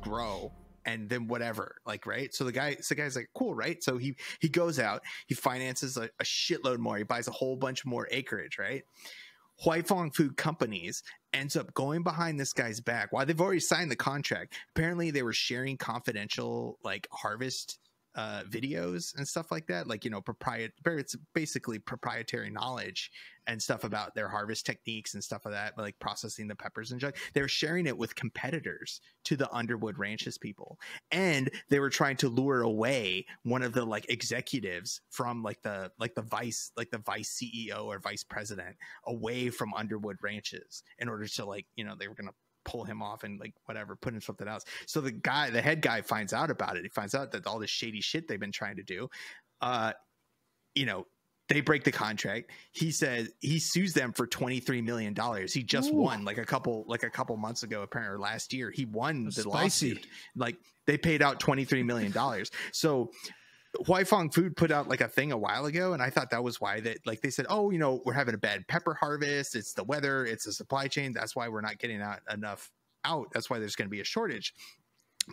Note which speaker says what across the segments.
Speaker 1: grow and then whatever like right? So the guy so the guy's like cool right? So he he goes out he finances a, a shitload more he buys a whole bunch more acreage right? Huy Fong Food Companies ends up going behind this guy's back while they've already signed the contract. Apparently, they were sharing confidential like harvest uh, videos and stuff like that, like you know, proprietary. It's basically proprietary knowledge and stuff about their harvest techniques and stuff like that, like processing the peppers and junk. They were sharing it with competitors to the Underwood Ranches people, and they were trying to lure away one of the like executives from like the like the vice like the vice CEO or vice president away from Underwood Ranches in order to like you know they were gonna pull him off and like whatever, put in something else. So the guy, the head guy, finds out about it. He finds out that all this shady shit they've been trying to do. Uh, you know, they break the contract. He says he sues them for twenty three million dollars. He just
Speaker 2: Ooh.
Speaker 1: won like a couple like a couple months ago, apparently last year. He won the
Speaker 2: Spicy.
Speaker 1: lawsuit. Like they paid out twenty three million dollars. so Huy Fong Food put out like a thing a while ago, and I thought that was why that like they said, oh, you know, we're having a bad pepper harvest. It's the weather. It's the supply chain. That's why we're not getting out enough out. That's why there's going to be a shortage.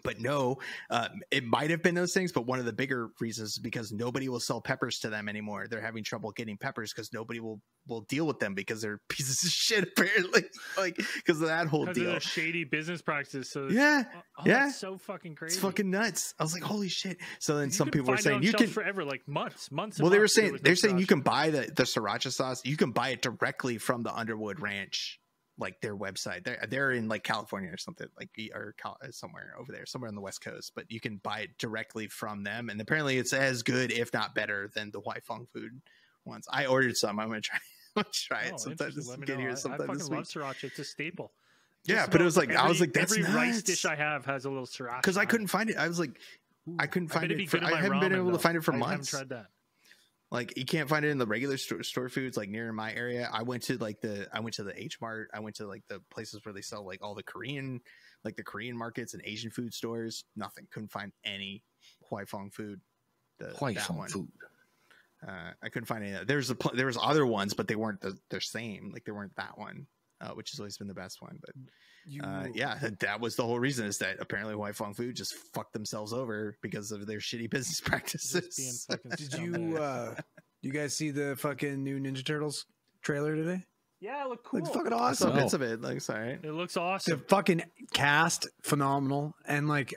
Speaker 1: But no, um, it might have been those things. But one of the bigger reasons is because nobody will sell peppers to them anymore. They're having trouble getting peppers because nobody will will deal with them because they're pieces of shit apparently, like because of that whole
Speaker 3: because of
Speaker 1: deal.
Speaker 3: shady business practices. So
Speaker 1: Yeah,
Speaker 3: oh,
Speaker 1: yeah.
Speaker 3: that's so fucking crazy.
Speaker 1: it's fucking nuts. I was like, holy shit. So then some people were saying you can
Speaker 3: forever, like months, months.
Speaker 1: well they were
Speaker 3: months,
Speaker 1: saying they're saying you can buy the the sriracha sauce you can buy it directly from the underwood ranch like their website they're, they're in like california or something like or Cal- somewhere over there somewhere on the west coast but you can buy it directly from them and apparently it's as good if not better than the Wai Huy Fong food ones i ordered some i'm gonna try I'm gonna try
Speaker 3: Oh,
Speaker 1: it sometime.
Speaker 3: Let me
Speaker 1: get
Speaker 3: know.
Speaker 1: here
Speaker 3: I, I
Speaker 1: sometime
Speaker 3: fucking
Speaker 1: this
Speaker 3: love sriracha. It's a staple.
Speaker 1: yeah but it was like i was like that's
Speaker 3: every rice dish I have has a little sriracha.
Speaker 1: because i couldn't find it i was like i couldn't find
Speaker 3: it'd be
Speaker 1: for, i haven't been able to find it for
Speaker 3: I
Speaker 1: months
Speaker 3: haven't tried that.
Speaker 1: Like you can't find it in the regular store, store foods like near my area. I went to like the i went to the h mart. I went to like the places where they sell like all the korean like the korean markets and asian food stores. Nothing. Couldn't find any Huy Fong food. The, that
Speaker 4: food.
Speaker 1: uh, i couldn't find any there's a pl- there was other ones but they weren't the, the same. Like they weren't that one uh, which has always been the best one but
Speaker 2: You,
Speaker 1: uh, yeah, that, that was the whole reason is that apparently Huy Fong Fu just fucked themselves over because of their shitty business
Speaker 3: Just being
Speaker 1: practices.
Speaker 2: Did you uh you guys see the fucking new Ninja Turtles trailer today?
Speaker 3: yeah, it looked cool.
Speaker 2: Looks fucking awesome.
Speaker 1: bits of it. Like, sorry.
Speaker 3: It looks awesome.
Speaker 2: The fucking cast phenomenal, and like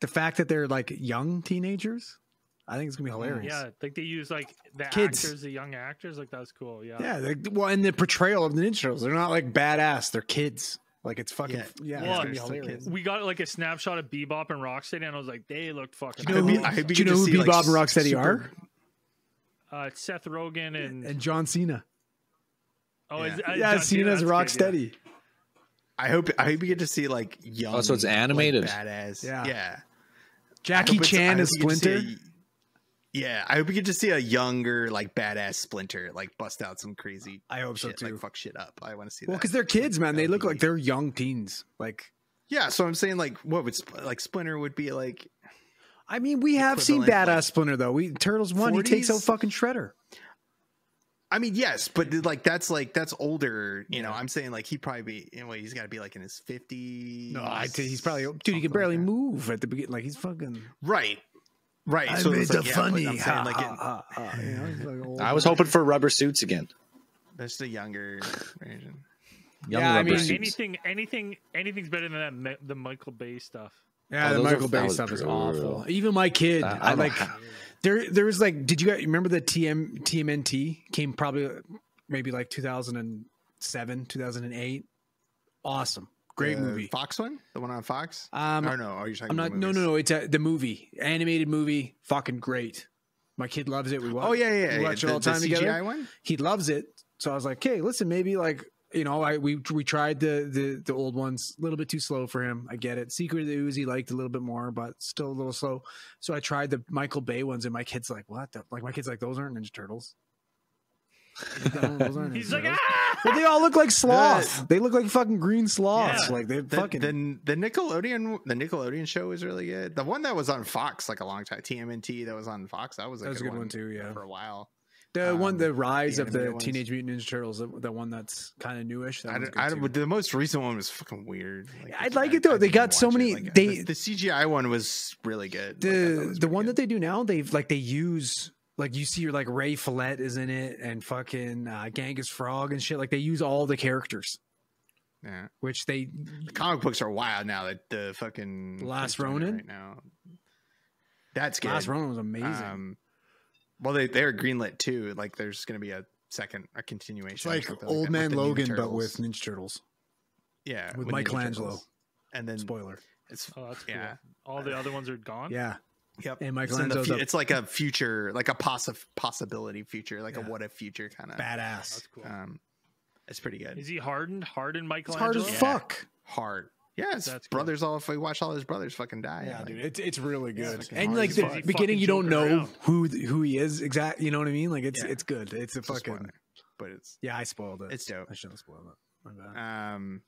Speaker 2: the fact that they're like young teenagers, I think it's gonna be hilarious.
Speaker 3: Yeah, like they use like the
Speaker 2: Kids.
Speaker 3: actors, the young actors. Like that's cool. Yeah.
Speaker 2: yeah. They, well, and the portrayal of the Ninja Turtles, they're not like badass; they're kids. Like it's fucking
Speaker 1: Yeah.
Speaker 2: yeah,
Speaker 3: Well,
Speaker 2: it's gonna be hilarious.
Speaker 3: We got like a snapshot of Bebop and Rocksteady, and I was like, they looked fucking.
Speaker 2: Do you know
Speaker 1: I'd
Speaker 2: who,
Speaker 1: I'd be
Speaker 2: do you know who
Speaker 1: see, like,
Speaker 2: Bebop and Rocksteady
Speaker 1: super-
Speaker 2: are?
Speaker 3: uh, it's Seth Rogen and,
Speaker 2: And John Cena.
Speaker 3: oh,
Speaker 1: Yeah.
Speaker 3: is, uh,
Speaker 2: yeah,
Speaker 3: John Cena,
Speaker 2: Cena's
Speaker 3: that's good,
Speaker 2: Rocksteady.
Speaker 1: I hope I hope you get to see like young.
Speaker 4: Oh, so it's
Speaker 1: like,
Speaker 4: animated.
Speaker 1: badass.
Speaker 2: Yeah.
Speaker 1: Yeah.
Speaker 2: Jackie
Speaker 1: hope it's- I
Speaker 2: Chan
Speaker 1: hope
Speaker 2: as
Speaker 1: you get to see
Speaker 2: Splinter.
Speaker 1: Yeah, I hope we get to see a younger, like badass Splinter, like bust out some crazy.
Speaker 2: I hope so too.
Speaker 1: Like fuck shit up. I want to see
Speaker 2: well, because they're kids, man. They look like they're young teens. Like,
Speaker 1: Yeah, so I'm saying like, what would like Splinter would be like?
Speaker 2: I mean, we have seen badass
Speaker 1: like,
Speaker 2: Splinter though. We Turtles one, he takes out fucking Shredder.
Speaker 1: I mean, yes, but like that's like that's older. You know,
Speaker 2: Yeah.
Speaker 1: I'm saying like he'd probably be. You know, he's got to be like in his 50s.
Speaker 2: No, I he's probably dude. He can barely
Speaker 1: like
Speaker 2: move at the beginning. Like he's fucking.
Speaker 1: Right, right.
Speaker 2: I
Speaker 1: so
Speaker 2: made
Speaker 1: it's
Speaker 2: the
Speaker 1: like,
Speaker 2: funny.
Speaker 1: I'm saying like
Speaker 2: ha,
Speaker 1: it,
Speaker 2: ha, ha, you know, like
Speaker 4: I was
Speaker 2: man. Oh.
Speaker 4: hoping for rubber suits again.
Speaker 1: that's the younger version.
Speaker 4: Young
Speaker 2: Yeah, I mean,
Speaker 4: suits.
Speaker 3: Anything, anything, anything's better than that. The Michael Bay stuff.
Speaker 2: Yeah,
Speaker 4: Oh,
Speaker 2: the Michael Bay
Speaker 4: was
Speaker 2: stuff is
Speaker 4: brutal.
Speaker 2: awful. Even my kid,
Speaker 4: uh, I-
Speaker 2: I
Speaker 4: I,
Speaker 2: like.
Speaker 4: have-
Speaker 2: There, there was like. Did you guys remember the TM TMNT came probably maybe like 2007, 2008. Awesome, great
Speaker 1: The
Speaker 2: movie.
Speaker 1: Fox one, the one on Fox.
Speaker 2: Um,
Speaker 1: or no? Are you talking?
Speaker 2: I'm
Speaker 1: about
Speaker 2: not. No, no, no. It's a, the movie, animated movie. Fucking great. My kid loves it. We watch.
Speaker 1: Oh yeah, yeah.
Speaker 2: we
Speaker 1: yeah.
Speaker 2: watch
Speaker 1: the,
Speaker 2: it all the time
Speaker 1: CGI
Speaker 2: together.
Speaker 1: one.
Speaker 2: He loves it. So I was like, "Okay, listen, maybe like you know, I we we tried the the the old ones a little bit too slow for him. I get it. Secret of the Ooze he liked a little bit more, but still a little slow. So I tried the Michael Bay ones, and my kid's like, "What?" The? Like my kid's like, "Those aren't Ninja Turtles." Those aren't
Speaker 3: He's
Speaker 2: Ninja
Speaker 3: like, ah!
Speaker 2: Well, they all look like sloths. They look like fucking green sloths.
Speaker 3: Yeah.
Speaker 2: Like they're
Speaker 1: The,
Speaker 2: fucking.
Speaker 1: the the Nickelodeon the Nickelodeon show was really good. The one that was on Fox like a long time, TMNT that was on Fox, that was a,
Speaker 2: That was
Speaker 1: good,
Speaker 2: a good one too, yeah.
Speaker 1: for a while.
Speaker 2: The one,
Speaker 1: Um,
Speaker 2: the rise
Speaker 1: the
Speaker 2: of the
Speaker 1: ones.
Speaker 2: Teenage Mutant Ninja Turtles, the, the one that's kind of newish.
Speaker 1: I, I, the most recent one was fucking weird.
Speaker 2: I like it, though. They got so many-
Speaker 1: Like,
Speaker 2: they-
Speaker 1: the, the CGI one was really good. Like, I
Speaker 2: the
Speaker 1: was
Speaker 2: the one
Speaker 1: good.
Speaker 2: that they do now, they've like they use like you see like Ray Fillet is in it and fucking uh, Genghis Frog and shit. Like they use all the characters,
Speaker 1: yeah.
Speaker 2: which they
Speaker 1: The comic books are wild now. That the fucking
Speaker 2: Last
Speaker 1: who's doing
Speaker 2: Ronin?
Speaker 1: right now. That's good.
Speaker 2: Last Ronin was amazing.
Speaker 1: Um, well, they they're greenlit too. Like there's going to be a second a continuation.
Speaker 2: it's like Old
Speaker 1: that
Speaker 2: Man
Speaker 1: with the Ninja
Speaker 2: Logan, but with Ninja Turtles.
Speaker 1: yeah
Speaker 2: with
Speaker 1: Ninja
Speaker 2: Michelangelo.
Speaker 1: And then
Speaker 2: Spoiler.
Speaker 1: it's
Speaker 3: Oh, that's cool.
Speaker 1: Yeah.
Speaker 3: All the other ones are gone.
Speaker 2: Yeah,
Speaker 1: yep.
Speaker 2: and
Speaker 1: It's, in the
Speaker 2: Michelangelo's
Speaker 1: fu- it's like a future, like a possi- possibility future, like
Speaker 2: Yeah.
Speaker 1: a what if future kind of.
Speaker 2: badass.
Speaker 3: That's cool.
Speaker 1: Um, it's pretty good.
Speaker 3: Is he hardened? Hardened
Speaker 2: It's hard as
Speaker 1: Yeah.
Speaker 2: fuck.
Speaker 1: Hard. Yeah, his
Speaker 3: That's cool.
Speaker 1: brothers all. If we watch all his brothers fucking die.
Speaker 2: Yeah,
Speaker 1: like,
Speaker 2: dude, it's it's really good.
Speaker 1: it's
Speaker 2: and like the beginning, you don't know
Speaker 3: around.
Speaker 2: who who he is exactly. You know what I mean? Like it's
Speaker 1: Yeah.
Speaker 2: it's good. It's a
Speaker 1: it's a
Speaker 2: fucking
Speaker 1: spoiler, but it's
Speaker 2: yeah. I spoiled it.
Speaker 1: it's dope.
Speaker 2: I shouldn't have spoiled it. My bad.
Speaker 1: Um,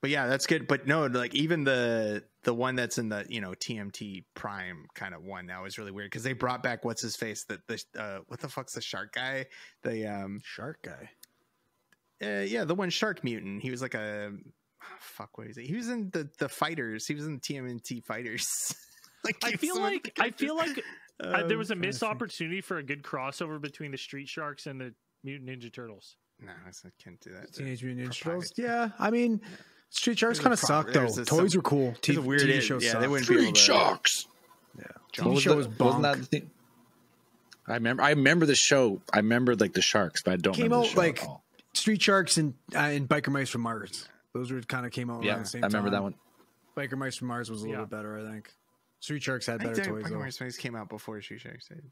Speaker 1: but yeah, that's good. But no, like even the the one that's in the you know TMT Prime kind of one now is really weird because they brought back what's his face that the uh, what the fuck's the shark guy the um
Speaker 2: Shark guy.
Speaker 1: uh, yeah the one shark mutant he was like a oh, fuck what is it he was in the the fighters he was in the TMNT fighters like
Speaker 3: I feel like I feel
Speaker 1: characters.
Speaker 3: like uh, there
Speaker 1: Um,
Speaker 3: was a missed opportunity for a good crossover between the Street Sharks and the Mutant Ninja Turtles.
Speaker 1: no I can't do that
Speaker 2: Teenage Mutant Ninja Turtles. Yeah, I mean, Street Sharks kind of
Speaker 1: prop-
Speaker 2: suck though. Toys
Speaker 1: some-
Speaker 2: were cool.
Speaker 1: There's a
Speaker 2: TV,
Speaker 1: weird
Speaker 2: TV
Speaker 1: it-
Speaker 2: shows
Speaker 1: yeah
Speaker 2: suck.
Speaker 1: they wouldn't
Speaker 4: Street
Speaker 1: to
Speaker 4: Sharks.
Speaker 2: Yeah.
Speaker 1: John-
Speaker 2: TV
Speaker 4: What was
Speaker 2: show was
Speaker 4: wasn't
Speaker 2: bonk.
Speaker 4: that the thing? I remember. I remember the show. I remember like the sharks, but I don't
Speaker 2: Came
Speaker 4: remember
Speaker 2: out,
Speaker 4: the show
Speaker 2: like,
Speaker 4: at all.
Speaker 2: Street Sharks and uh, and Biker Mice from Mars. Those were kind of came out
Speaker 4: Yeah,
Speaker 2: around the same
Speaker 4: I remember
Speaker 2: time.
Speaker 4: that one.
Speaker 2: Biker Mice from Mars was a little
Speaker 3: Yeah.
Speaker 2: bit better, I think. Street Sharks had
Speaker 1: I think
Speaker 2: better toys
Speaker 1: Pokemon
Speaker 2: though. It
Speaker 1: Space came out before Street Sharks did.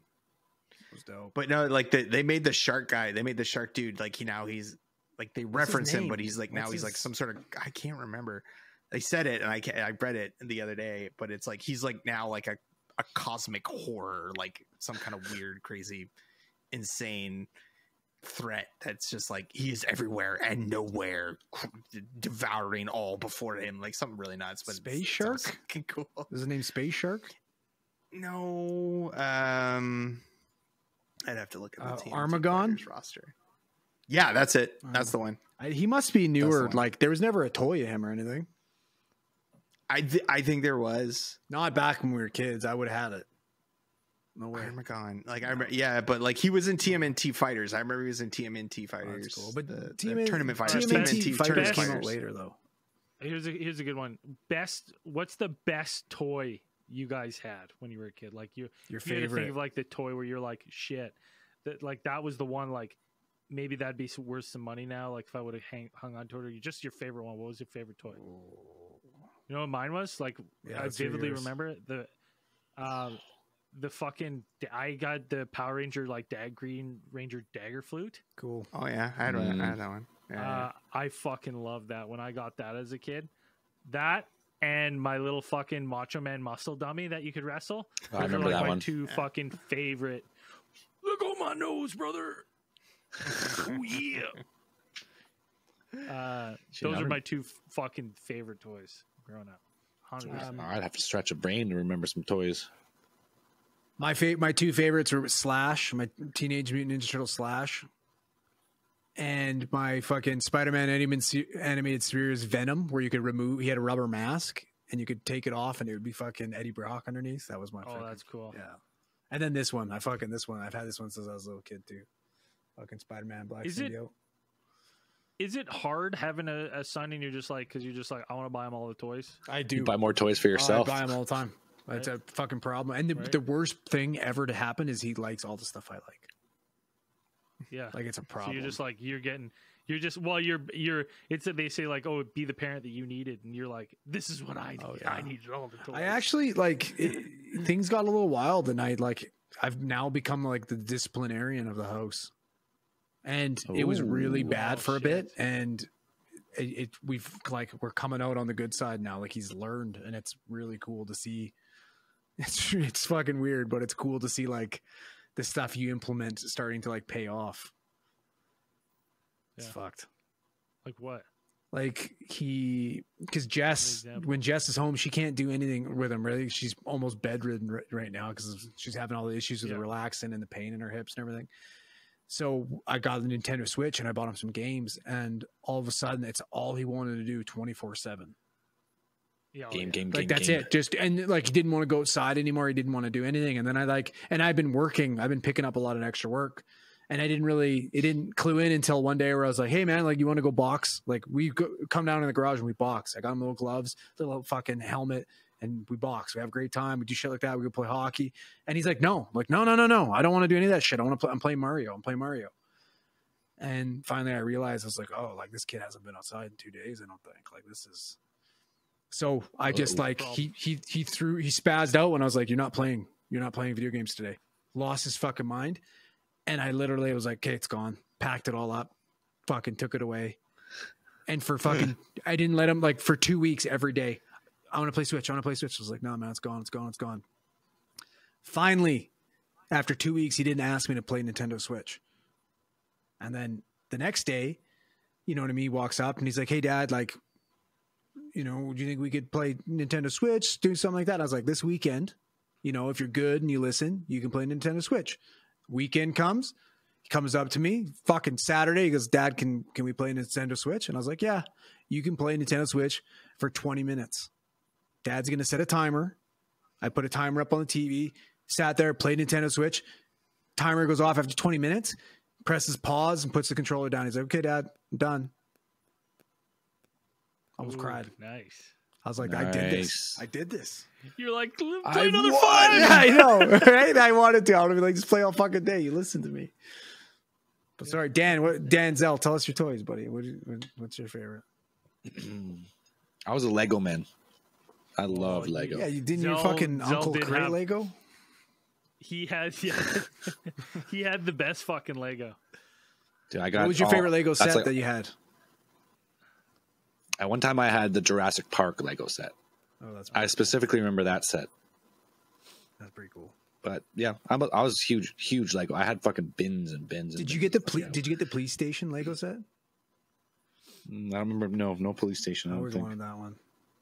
Speaker 2: was dope.
Speaker 1: But no, like the, they made the shark guy. They made the shark dude. Like he now he's like they
Speaker 2: his
Speaker 1: reference him, but he's like now
Speaker 2: What's
Speaker 1: he's like some sort of I can't remember. They said it, and I can't, I read it the other day, but it's like he's like now like a a cosmic horror, like some kind of weird, crazy, insane threat that's just like he is everywhere and nowhere, devouring all before him, like something really nuts. But
Speaker 2: Space
Speaker 1: it's
Speaker 2: Shark?
Speaker 1: cool.
Speaker 2: Is his name Space Shark?
Speaker 1: No, um, I'd have to look at the
Speaker 2: Uh,
Speaker 1: TNT Armaggon? Roster. Yeah, that's it. That's um, the one.
Speaker 2: I, he must be newer.
Speaker 1: one.
Speaker 2: Like there was never a toy of him or anything.
Speaker 1: I th- I think there was
Speaker 2: Not back when we were kids. I would have had it. No way.
Speaker 1: Armaggon. Like I remember, yeah, but like he was in TMNT Fighters. I remember he was in TMNT
Speaker 2: Oh,
Speaker 1: Fighters.
Speaker 2: that's cool. But
Speaker 1: the, the tournament fighters.
Speaker 3: TMNT
Speaker 2: TMNT
Speaker 1: TMNT
Speaker 2: Fighters
Speaker 1: tournament
Speaker 2: came out
Speaker 1: fighters.
Speaker 2: later though.
Speaker 3: Here's a here's a good one. Best. What's the best toy you guys had when you were a kid? Like you,
Speaker 2: Your
Speaker 3: if you had to think
Speaker 2: favorite.
Speaker 3: of like the toy where you're like shit. That like that was the one like maybe that'd be worth some money now. Like if I would have hang, hung on to it, or you just your favorite one. What was your favorite toy? You know what mine was? Like
Speaker 2: Yeah,
Speaker 3: I vividly remember it. the um the fucking I got the Power Ranger like Dag Green Ranger dagger flute.
Speaker 2: Cool.
Speaker 1: Oh yeah, I had, one. I
Speaker 4: Mm.
Speaker 1: had that one. Yeah,
Speaker 3: Uh, I fucking love that when I got that as a kid. That and my little fucking Macho Man muscle dummy that you could wrestle.
Speaker 4: I remember
Speaker 3: like
Speaker 4: that
Speaker 3: my
Speaker 4: one.
Speaker 3: two fucking favorite. Look on my nose, brother. oh yeah. Uh, those are my two f- fucking favorite toys growing up.
Speaker 2: Um,
Speaker 4: I'd have to stretch a brain to remember some toys.
Speaker 2: My fa- my two favorites were Slash, my Teenage Mutant Ninja Turtle Slash, and my fucking Spider-Man animated, se- animated series Venom, where you could remove. He had a rubber mask, and you could take it off, and it would be fucking Eddie Brock underneath. That was my.
Speaker 3: oh,
Speaker 2: fucking-
Speaker 3: that's cool.
Speaker 2: yeah. And then this one, I fucking this one. I've had this one since I was a little kid too. Fucking Spider-Man Black
Speaker 3: Is it-
Speaker 2: Symbiote.
Speaker 3: Is it hard having a, a son and you're just like, because you're just like, I want to buy him all the toys?
Speaker 2: I do
Speaker 4: You buy more toys for yourself.
Speaker 2: Oh, I buy them all the time. That's a fucking problem. And the,
Speaker 3: Right.
Speaker 2: the worst thing ever to happen is he likes all the stuff I like.
Speaker 3: Yeah.
Speaker 2: Like it's a
Speaker 3: So
Speaker 2: problem.
Speaker 3: you're just like you're getting you're just well you're you're it's that they say like oh be the parent that you needed and you're like this is what I need
Speaker 2: Oh,
Speaker 3: I
Speaker 2: yeah.
Speaker 3: needed all the toys.
Speaker 2: I actually like it, things got a little wild, and I like I've now become like the disciplinarian of the house, and it was really bad
Speaker 3: Oh,
Speaker 2: for a bit, and it, it we've like we're coming out on the good side now. Like he's learned, and it's really cool to see. It's it's fucking weird, but it's cool to see like the stuff you implement starting to like pay off. It's
Speaker 3: Yeah.
Speaker 2: fucked.
Speaker 3: like what
Speaker 2: like he because Jess when Jess is home she can't do anything with him really she's almost bedridden right, right now because she's having all the issues with
Speaker 3: Yeah.
Speaker 2: the relaxing and the pain in her hips and everything so I got the Nintendo Switch and I bought him some games and all of a sudden it's all he wanted to do 24 7
Speaker 3: Yeah, oh,
Speaker 4: Game,
Speaker 3: yeah.
Speaker 4: game,
Speaker 2: like
Speaker 4: game.
Speaker 2: that's
Speaker 4: game.
Speaker 2: it. Just and like he didn't want to go outside anymore. He didn't want to do anything. And then i like and i've been working. I've been picking up a lot of extra work. And i didn't really it didn't clue in until one day where i was like hey man like you want to go box? Like we go, come down in the garage and we box. I got him little gloves little fucking helmet and we box we have a great time we do shit like that we go play hockey and he's like no I'm like no no no no i don't want to do any of that shit i want to play i'm playing mario i'm playing mario and finally i realized i was like oh like this kid hasn't been outside in two days i don't think like this is so I just
Speaker 4: Uh-oh.
Speaker 2: like he he he threw he spazzed out when I was like, "You're not playing. You're not playing video games today." Lost his fucking mind, and I literally was like, "Okay, it's gone." Packed it all up, fucking took it away, and for fucking I didn't let him like for two weeks every day. I want to play Switch. I want to play Switch. I was like, "No, man, it's gone. It's gone. It's gone." Finally, after two weeks, he didn't ask me to play Nintendo Switch, and then the next day, you know what I mean? He walks up and he's like, "Hey, Dad, like." you know, do you think we could play Nintendo Switch, do something like that? I was like, this weekend, you know, if you're good and you listen, you can play Nintendo Switch. Weekend comes, he comes up to me, fucking Saturday. He goes, Dad, can can we play Nintendo Switch? And I was like, Yeah, you can play Nintendo Switch for 20 minutes. Dad's gonna set a timer. I put a timer up on the TV, sat there, played Nintendo Switch. Timer goes off after 20 minutes, presses pause and puts the controller down. He's like, Okay, Dad, I'm done. I almost
Speaker 3: Ooh,
Speaker 2: cried.
Speaker 3: Nice.
Speaker 2: I was like, I did this. I did this.
Speaker 3: You're like, play
Speaker 2: I
Speaker 3: another
Speaker 2: won.
Speaker 3: five.
Speaker 2: Yeah, I know, right? I wanted to. I would be like, just play all fucking day. You listen to me. But sorry, Dan. What, Dan Zell, tell us your toys, buddy. What, what what's your favorite?
Speaker 4: I was a Lego man. I love
Speaker 3: you-
Speaker 4: Lego.
Speaker 2: Yeah, you didn't your fucking
Speaker 3: Zell
Speaker 2: Uncle
Speaker 3: did
Speaker 2: create
Speaker 3: have-
Speaker 2: Lego?
Speaker 3: He had, yeah, he had the best fucking Lego.
Speaker 4: Dude, I got
Speaker 2: What was your
Speaker 4: all-
Speaker 2: favorite Lego set
Speaker 4: like-
Speaker 2: that you had?
Speaker 4: At one time, I had the Jurassic Park Lego set.
Speaker 2: Oh, that's
Speaker 4: I specifically remember that set.
Speaker 2: that's pretty cool.
Speaker 4: But yeah, I'm a, I was huge, huge Lego. I had fucking bins and bins. And
Speaker 2: Did you
Speaker 4: bins
Speaker 2: get the
Speaker 4: and
Speaker 2: ple- Did you get the police station Lego set?
Speaker 4: Mm, I don't remember. No, no police station.
Speaker 2: I
Speaker 4: I don't
Speaker 2: always
Speaker 4: think.
Speaker 2: wanted that one.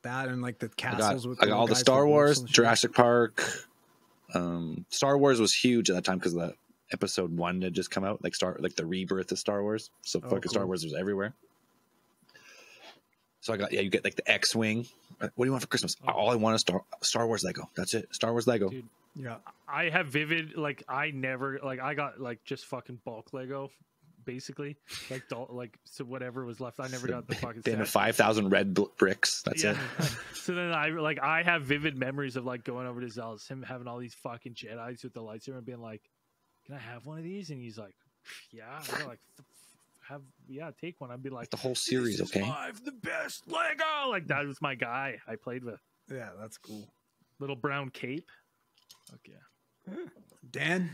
Speaker 2: That and like the
Speaker 4: I got,
Speaker 2: castles with
Speaker 4: I got all the Star Wars,
Speaker 2: wolves.
Speaker 4: Jurassic Park. Um, Star Wars was huge at that time because the episode one had just come out, like Star, like the rebirth of Star Wars. So
Speaker 2: Oh,
Speaker 4: fucking Star. Wars was everywhere. So I got yeah, you get like the X Wing. What do you want for Christmas? All I want is Star Star Wars Lego. That's it. Star Wars Lego.
Speaker 3: Dude.
Speaker 2: Yeah,
Speaker 3: I have vivid, like, I never, like, I got, like, just fucking bulk Lego, basically. Like, dol- like, so whatever was left, I never got the fucking
Speaker 4: Damn it,
Speaker 3: set.
Speaker 4: five thousand red bl- bricks. That's it.
Speaker 3: so then I like I have vivid memories of like going over to Zell's, him having all these fucking Jedi's with the lightsaber and being like, "Can I have one of these?" And he's like, "Yeah." And they're like, "F- f- "Have yeah, take one." I'd be like,
Speaker 4: The whole series,
Speaker 3: "This is
Speaker 4: okay?
Speaker 3: my- the best Lego." Like that was my guy. I played with
Speaker 2: yeah, that's cool.
Speaker 3: little brown cape. Fuck yeah.
Speaker 2: Dan,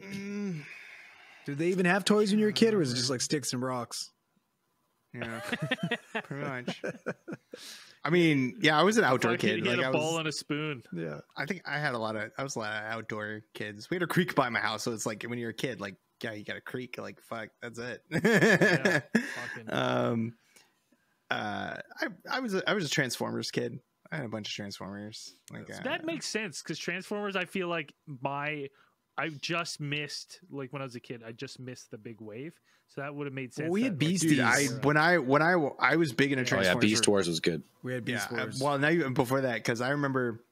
Speaker 2: Mm. Did they even have toys when you were a kid, or was it just like sticks and rocks?
Speaker 1: Yeah, pretty much. I mean, yeah, I was an outdoor
Speaker 3: Fucking
Speaker 1: kid.
Speaker 3: He had
Speaker 1: Like,
Speaker 3: a
Speaker 1: I
Speaker 3: ball
Speaker 1: was,
Speaker 3: and a spoon.
Speaker 2: Yeah,
Speaker 1: I think I had a lot of. I was a lot of outdoor kids. We had a creek by my house, so it's like when you're a kid, like yeah, you got a creek. Like fuck, that's it.
Speaker 3: fucking-
Speaker 1: um, uh, I I was a, I was a Transformers kid. I had a bunch of Transformers. Like uh,
Speaker 3: that makes sense because Transformers. I feel like my I just missed like when I was a kid. I just missed the big wave, so that would have made sense.
Speaker 2: Well, we had
Speaker 3: that, like,
Speaker 2: Beasties.
Speaker 1: dude. I when I when I I was big into
Speaker 4: Oh
Speaker 1: Transformers.
Speaker 4: yeah, Beast Wars was good.
Speaker 2: we had Beast
Speaker 1: yeah. uh,
Speaker 2: Wars.
Speaker 1: Well, now you, before that, because I remember,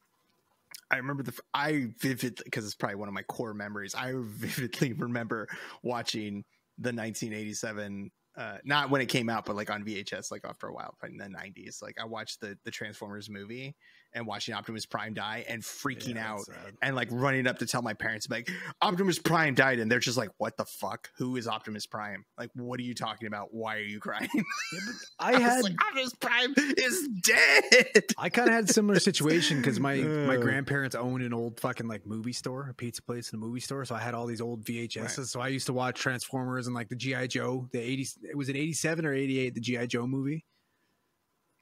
Speaker 1: I remember the I vividly because it's probably one of my core memories. I vividly remember watching the 1987. Uh, not when it came out, but like on VHS, like after a while, but in the '90s. Like I watched the the Transformers movie and watching Optimus Prime die and freaking
Speaker 2: Yeah,
Speaker 1: out
Speaker 2: sad.
Speaker 1: and like running up to tell my parents, like Optimus Prime died, and they're just like, "What the fuck? Who is Optimus Prime? Like, what are you talking about? Why are you crying?"
Speaker 2: I
Speaker 1: was
Speaker 2: had
Speaker 1: like, Optimus Prime is dead.
Speaker 2: I kind of had a similar situation because my my grandparents owned an old fucking like movie store, a pizza place and a movie store. So I had all these old VHSs.
Speaker 1: Right.
Speaker 2: So I used to watch Transformers and like the GI Joe, the eighty was it eighty seven or eighty eight, the GI Joe movie.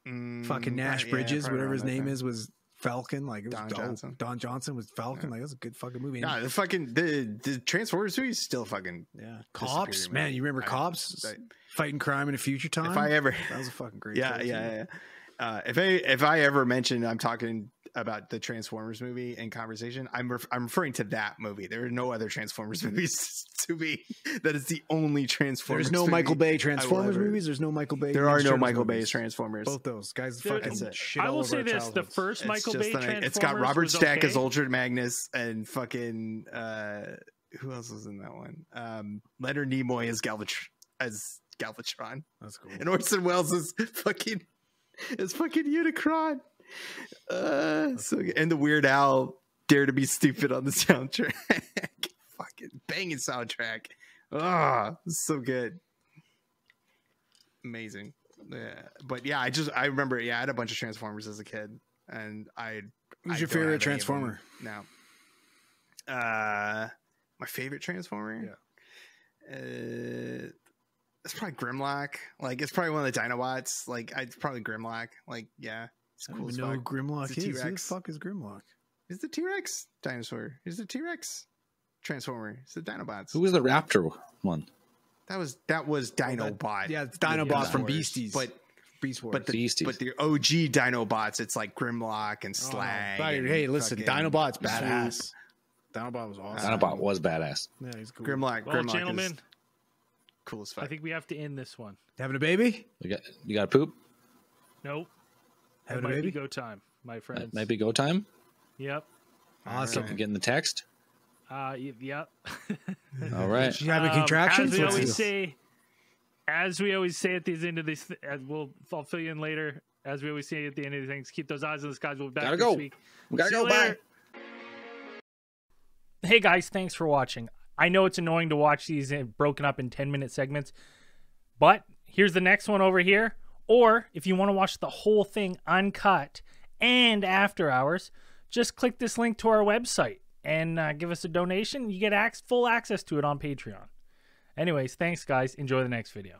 Speaker 1: Mm,
Speaker 2: fucking Nash
Speaker 1: yeah,
Speaker 2: Bridges, whatever his name
Speaker 1: time.
Speaker 2: is, was Falcon. Like it was
Speaker 1: Don
Speaker 2: dope.
Speaker 1: Johnson.
Speaker 2: Don Johnson was Falcon. Like it was a good fucking movie.
Speaker 1: Nah, the fucking the the Transformers movie is still fucking.
Speaker 2: yeah, Cops. Man, you remember
Speaker 1: I-
Speaker 2: Cops
Speaker 1: I-
Speaker 2: fighting crime in a future time?
Speaker 1: If I ever,
Speaker 2: that was a fucking great.
Speaker 1: yeah,
Speaker 2: show,
Speaker 1: yeah, yeah. Uh, if I if I ever mention I'm talking about the Transformers movie in conversation, I'm ref- I'm referring to that movie. There are no other Transformers movies to me. That is the only Transformers.
Speaker 2: There's no
Speaker 1: movie
Speaker 2: Michael Bay Transformers movies. There's no Michael Bay.
Speaker 1: There are no Michael
Speaker 2: movies.
Speaker 1: Bay's Transformers.
Speaker 2: Both those guys
Speaker 3: Dude,
Speaker 2: fucking
Speaker 1: That's
Speaker 2: shit
Speaker 3: I will
Speaker 2: over
Speaker 3: say
Speaker 2: our
Speaker 3: this: the first
Speaker 1: It's
Speaker 3: Michael Bay
Speaker 1: like-
Speaker 3: Transformers.
Speaker 1: It's got Robert
Speaker 3: was
Speaker 1: Stack
Speaker 3: okay.
Speaker 1: as Ultra Magnus and fucking uh, who else was in that one? Um, Leonard Nimoy as Galvatr- as Galvatron,
Speaker 2: That's cool.
Speaker 1: and Orson Welles is fucking is fucking Unicron. Uh, so and the Weird Al Dare to Be Stupid on the soundtrack. fucking banging soundtrack. Ah, so good. Amazing. Yeah, but yeah, I just I remember. Yeah, I had a bunch of Transformers as a kid, and I.
Speaker 2: Who's
Speaker 1: I
Speaker 2: your favorite
Speaker 1: have any of them
Speaker 2: Transformer?
Speaker 1: now? Uh, my favorite Transformer. Yeah. Uh, it's probably Grimlock. Like it's probably one of the Dinobots. Like I, it's probably Grimlock. Like yeah, it's cool
Speaker 2: don't even know
Speaker 1: fuck.
Speaker 2: Grimlock
Speaker 1: It's
Speaker 2: is. Who the fuck is Grimlock?
Speaker 1: Is the T Rex dinosaur? Is the T Rex Transformer? Is the Dinobots.
Speaker 4: Who was the Raptor one?
Speaker 1: That was that was Dinobot.
Speaker 2: yeah, it's
Speaker 1: The
Speaker 2: Dinobot
Speaker 1: Beast
Speaker 2: from Beasties.
Speaker 1: But
Speaker 2: Beast Wars.
Speaker 1: but the
Speaker 4: Beasties.
Speaker 1: but the OG Dinobots, it's like Grimlock and
Speaker 2: Oh,
Speaker 1: Slag.
Speaker 2: right.
Speaker 1: and
Speaker 2: hey, listen,
Speaker 1: fucking
Speaker 2: Dinobot's
Speaker 1: Swoop.
Speaker 2: badass. Dinobot was awesome.
Speaker 4: Dinobot was badass.
Speaker 2: Yeah, he's cool.
Speaker 1: Grimlock,
Speaker 3: Well,
Speaker 1: Grimlock
Speaker 3: gentlemen,
Speaker 1: is cool as
Speaker 3: I think we have to end this one.
Speaker 2: Having a baby?
Speaker 4: You got you got to poop.
Speaker 3: Nope. It
Speaker 2: Having a
Speaker 3: might be go time, my friends.
Speaker 4: That might be go time.
Speaker 3: Yep.
Speaker 2: Awesome.
Speaker 1: Alright.
Speaker 4: Getting the text.
Speaker 3: Uh, y- yep.
Speaker 4: All right.
Speaker 2: She's having
Speaker 3: Um,
Speaker 2: contractions?
Speaker 3: As we always say, as we always say at the end of this, th- as we'll I'll fill you in later. As we always say at the end of the things, keep those eyes on the skies. We'll be back
Speaker 4: Gotta
Speaker 3: next
Speaker 4: go.
Speaker 3: week.
Speaker 4: We gotta
Speaker 3: See
Speaker 4: go. Bye.
Speaker 3: Hey guys, thanks for watching. I know it's annoying to watch these broken up in 10 minute segments, but here's the next one over here. Or if you want to watch the whole thing uncut and after hours, just click this link to our website and uh, give us a donation. You get ac- full access to it on Patreon. Anyways, thanks guys. Enjoy the next video.